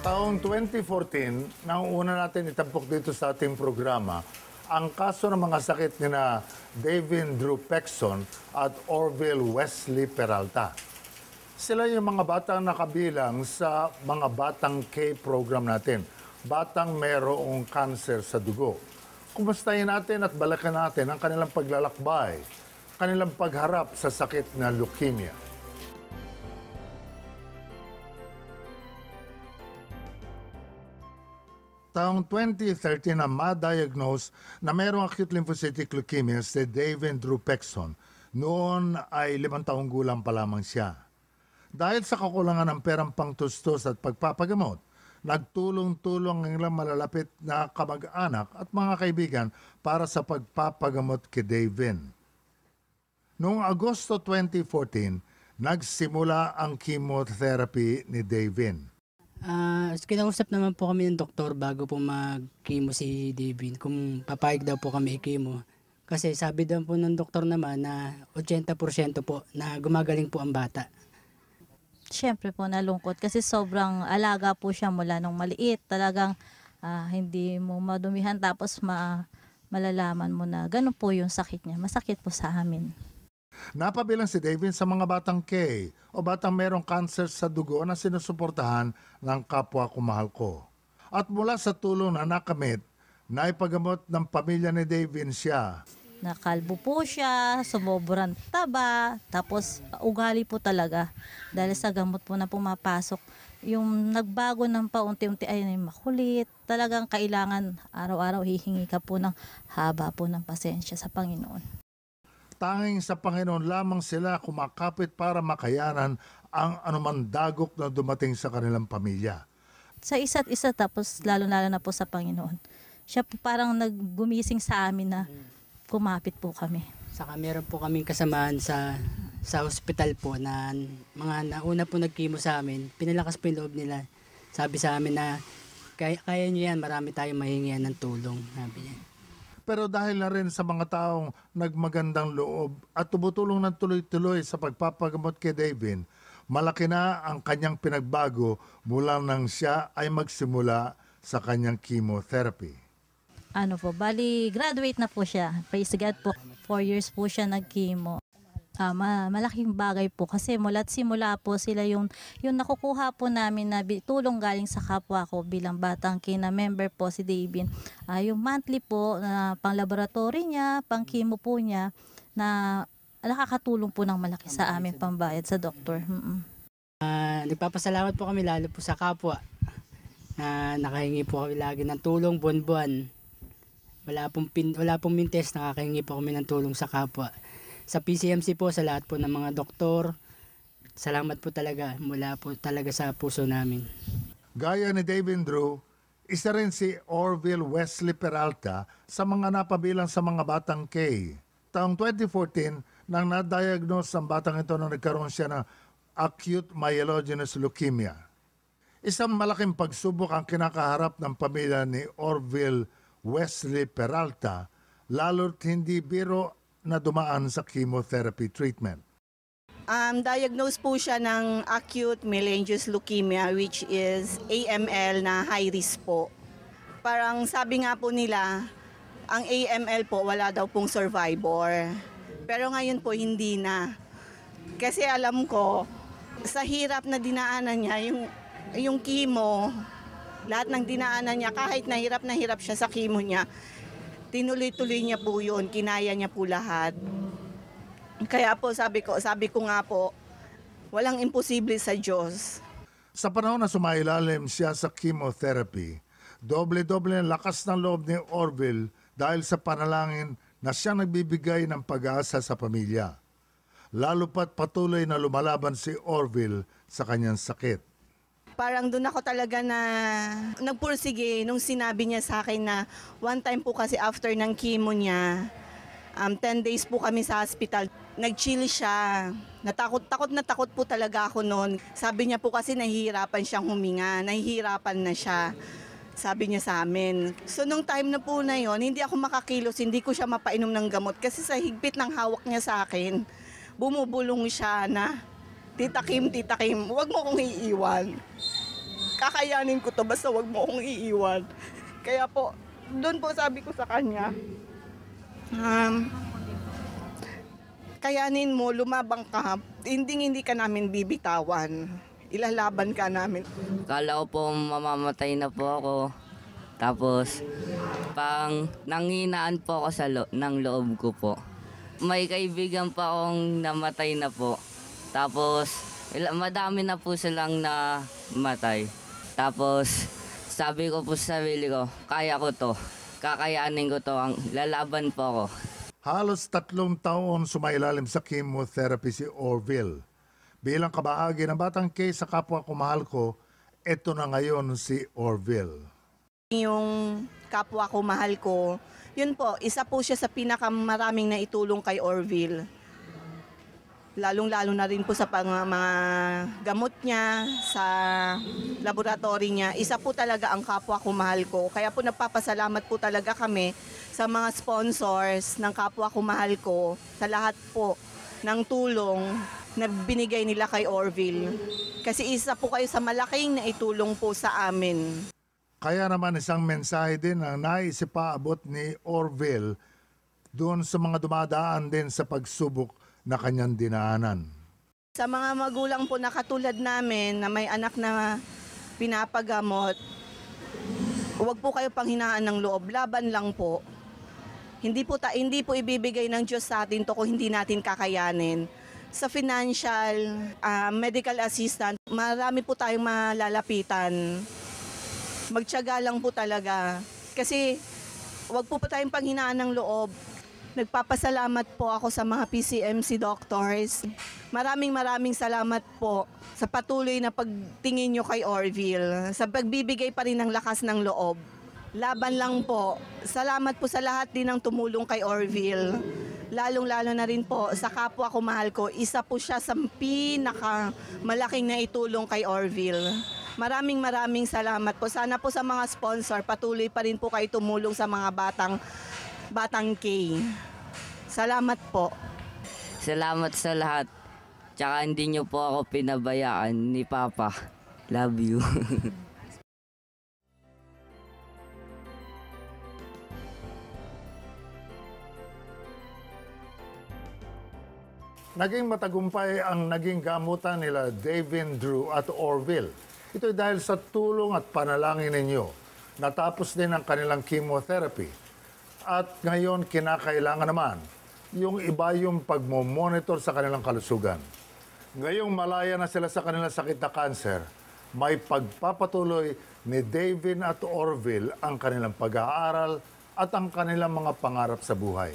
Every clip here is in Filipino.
Taong 2014, nang una natin itampok dito sa ating programa, ang kaso ng mga sakit ni na Davin Drew Pexon at Orville Wesley Peralta. Sila yung mga batang nakabilang sa mga batang K program natin. Batang merong cancer sa dugo. Kumustahin natin at balakan natin ang kanilang paglalakbay, kanilang pagharap sa sakit na leukemia. Taong 2013 na ma-diagnose na mayroong acute lymphocytic leukemia si David Drew Pexon. Noon ay limang taong gulang pa lamang siya. Dahil sa kakulangan ng perang pangtustos at pagpapagamot, nagtulong-tulong ang ilang malalapit na kamag-anak at mga kaibigan para sa pagpapagamot kay Davin. Noong Agosto 2014, nagsimula ang chemotherapy ni Davin. Ah, kinausap naman po kami ng doktor bago po mag-chemo si David kung papayag daw po kami i-chemo. Kasi sabi daw po ng doktor naman na 80% po na gumagaling po ang bata. Siyempre po nalungkot kasi sobrang alaga po siya mula nung maliit. Talagang ah, hindi mo madumihan tapos ma malalaman mo na ganun po yung sakit niya. Masakit po sa amin. Napabilang si David sa mga batang K o batang merong cancer sa dugo na sinusuportahan ng kapwa kumahal ko. At mula sa tulong na nakamit, naipagamot ng pamilya ni David siya. Nakalbo po siya, sumobran taba, tapos ugali po talaga. Dahil sa gamot po na pumapasok, yung nagbago ng paunti-unti ay makulit. Talagang kailangan araw-araw hihingi ka po ng haba po ng pasensya sa Panginoon. Tanging sa Panginoon lamang sila kumakapit para makayanan ang anumang dagok na dumating sa kanilang pamilya. Sa isa't isa tapos lalo-lalo na po sa Panginoon. Siya po parang naggumising sa amin na kumapit po kami. Saka meron po kaming kasamahan sa sa hospital po na mga nauna po nag-chemo sa amin. Pinalakas po yung loob nila. Sabi sa amin na kaya, kaya nyo yan, marami tayong mahingian ng tulong. Sabi niya. Pero dahil na rin sa mga taong nagmagandang loob at tumutulong ng tuloy-tuloy sa pagpapagamot kay David, malaki na ang kanyang pinagbago mula nang siya ay magsimula sa kanyang chemotherapy. Ano po, bali graduate na po siya. Praise God po. Four years po siya nag-chemo. Ah, ma- malaking bagay po kasi mula't simula po sila yung yung nakukuha po namin na tulong galing sa kapwa ko bilang batang kina member po si Davin. Ah, yung monthly po na pang laboratory niya, pang chemo po niya na nakakatulong po ng malaki sa amin pambayad sa doktor. Mm-mm. Ah, nagpapasalamat po kami lalo po sa kapwa na nakahingi po kami lagi ng tulong buwan-buwan. Wala pong, pin, wala pong mintes, nakakahingi po kami ng tulong sa kapwa. Sa PCMC po, sa lahat po ng mga doktor, salamat po talaga mula po talaga sa puso namin. Gaya ni David Drew, isa rin si Orville Wesley Peralta sa mga napabilang sa mga batang K. Taong 2014, nang na-diagnose ang batang ito na nagkaroon siya ng acute myelogenous leukemia. Isang malaking pagsubok ang kinakaharap ng pamilya ni Orville Wesley Peralta, lalo't hindi biro na dumaan sa chemotherapy treatment. Um, diagnosed po siya ng acute myelogenous leukemia which is AML na high risk po. Parang sabi nga po nila, ang AML po wala daw pong survivor. Pero ngayon po hindi na. Kasi alam ko, sa hirap na dinaanan niya, yung, yung chemo, lahat ng dinaanan niya, kahit nahirap na hirap siya sa chemo niya, tinuloy-tuloy niya po yun, kinaya niya po lahat. Kaya po sabi ko, sabi ko nga po, walang imposible sa Diyos. Sa panahon na sumailalim siya sa chemotherapy, doble-doble ang lakas ng loob ni Orville dahil sa panalangin na siya nagbibigay ng pag-asa sa pamilya. Lalo pat patuloy na lumalaban si Orville sa kanyang sakit. Parang doon ako talaga na nagpursige nung sinabi niya sa akin na one time po kasi after ng chemo niya, um, 10 days po kami sa hospital. Nag-chill siya. Natakot, takot na takot po talaga ako noon. Sabi niya po kasi nahihirapan siyang huminga, nahihirapan na siya. Sabi niya sa amin. So nung time na po na yon, hindi ako makakilos, hindi ko siya mapainom ng gamot kasi sa higpit ng hawak niya sa akin, bumubulong siya na, Tita Kim, Tita Kim, huwag mo kong iiwan. Kakayanin ko to, basta wag mo akong iiwan. Kaya po, doon po sabi ko sa kanya, um, kayanin mo, lumabang ka, hindi hindi ka namin bibitawan. Ilalaban ka namin. Kala ko po mamamatay na po ako. Tapos, pang nanginaan po ako sa lo- ng loob ko po. May kaibigan pa akong namatay na po. Tapos, madami na po silang na matay. Tapos, sabi ko po sa sarili ko, kaya ko to. Kakayanin ko to. Ang lalaban po ako. Halos tatlong taon sumailalim sa chemotherapy si Orville. Bilang kabahagi ng batang K sa kapwa kumahal ko, eto na ngayon si Orville. Yung kapwa ko, mahal ko, yun po, isa po siya sa pinakamaraming naitulong kay Orville. Lalong-lalo na rin po sa pang, mga gamot niya, sa laboratory niya. Isa po talaga ang kapwa ko, mahal ko. Kaya po nagpapasalamat po talaga kami sa mga sponsors ng kapwa ko, mahal ko, sa lahat po ng tulong na binigay nila kay Orville. Kasi isa po kayo sa malaking naitulong po sa amin. Kaya naman isang mensahe din ang naisip paabot ni Orville doon sa mga dumadaan din sa pagsubok na kanyang dinaanan. Sa mga magulang po na katulad namin na may anak na pinapagamot, huwag po kayo panghinaan ng loob, laban lang po. Hindi po, ta, hindi po ibibigay ng Diyos sa atin to kung hindi natin kakayanin. Sa financial, ah, medical assistant, marami po tayong malalapitan. Magtyaga lang po talaga. Kasi wag po pa tayong panghinaan ng loob. Nagpapasalamat po ako sa mga PCMC doctors. Maraming maraming salamat po sa patuloy na pagtingin nyo kay Orville, sa pagbibigay pa rin ng lakas ng loob. Laban lang po. Salamat po sa lahat din ng tumulong kay Orville. Lalong-lalo na rin po sa kapwa ko mahal ko, isa po siya sa pinaka malaking na itulong kay Orville. Maraming maraming salamat po. Sana po sa mga sponsor, patuloy pa rin po kayo tumulong sa mga batang batang K. Salamat po. Salamat sa lahat. Tsaka hindi niyo po ako pinabayaan ni Papa. Love you. Naging matagumpay ang naging gamutan nila Davin Drew at Orville. Ito'y dahil sa tulong at panalangin ninyo. Natapos din ang kanilang chemotherapy. At ngayon kinakailangan naman yung iba yung pagmomonitor sa kanilang kalusugan. Ngayong malaya na sila sa kanilang sakit na cancer, may pagpapatuloy ni Davin at Orville ang kanilang pag-aaral at ang kanilang mga pangarap sa buhay.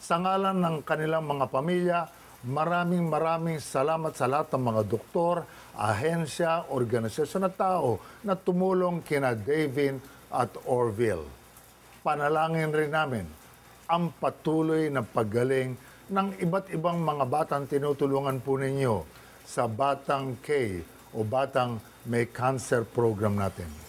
Sa ngalan ng kanilang mga pamilya, maraming maraming salamat sa lahat ng mga doktor, ahensya, organisasyon at tao na tumulong kina Davin at Orville. Panalangin rin namin ang patuloy na paggaling ng iba't ibang mga batang tinutulungan po ninyo sa Batang K o Batang May Cancer Program natin.